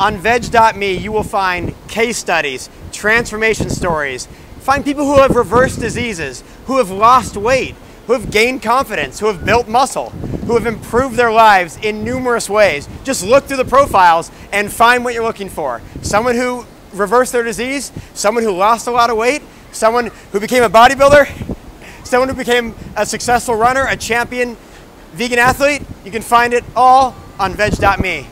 On veg.me, you will find case studies, transformation stories, find people who have reversed diseases, who have lost weight, who have gained confidence, who have built muscle, who have improved their lives in numerous ways. Just look through the profiles and find what you're looking for. Someone who reversed their disease, someone who lost a lot of weight, someone who became a bodybuilder, someone who became a successful runner, a champion vegan athlete. You can find it all on veg.me.